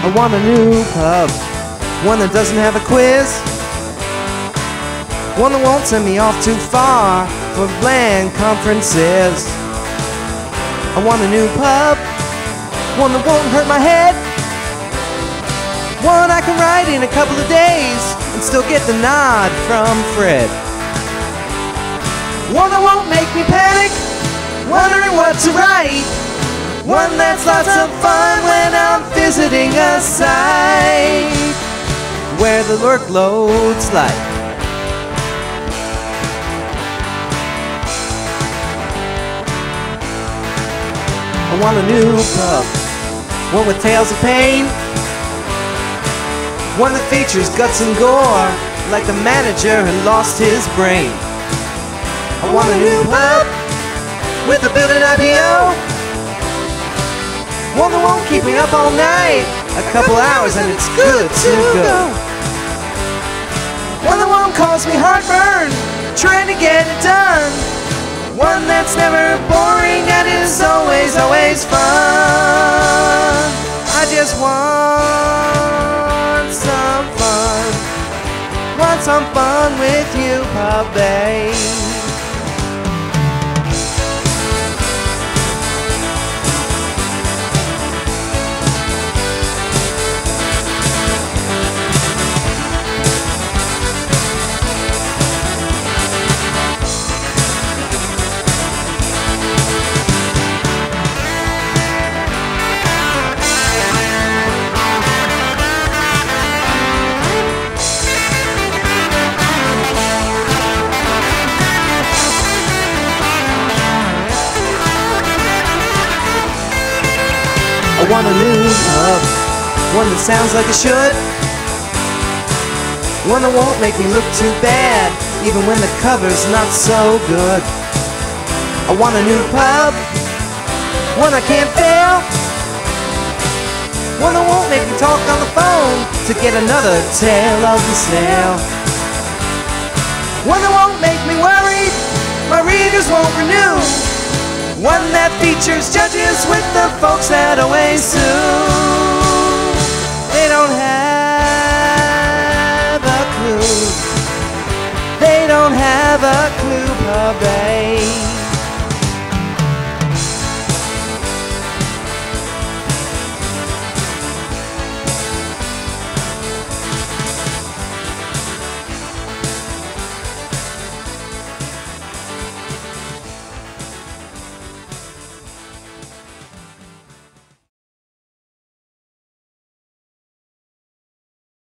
I want a new pub, one that doesn't have a quiz, one that won't send me off too far for bland conferences. I want a new pub, one that won't hurt my head, one I can write in a couple of days and still get the nod from Fred. One that won't make me panic, wondering what to write. One that's lots of fun when I'm visiting a site where the workload's light. I want a new pub, one with tales of pain, one that features guts and gore, like the manager who lost his brain. I want a new pub with a building IPO. One that won't keep me up all night. A couple hours and it's good to go. One that won't cause me heartburn trying to get it done. One that's never boring and is always, always fun. I just want some fun. Want some fun with you, pub I want a new pub, one that sounds like it should. One that won't make me look too bad, even when the cover's not so good. I want a new pub, one I can't fail. One that won't make me talk on the phone to get another tale of the snail. One that won't make me worried, my readers won't renew. One that features judges with the folks that always sue. They don't have a clue. They don't have a clue, babe.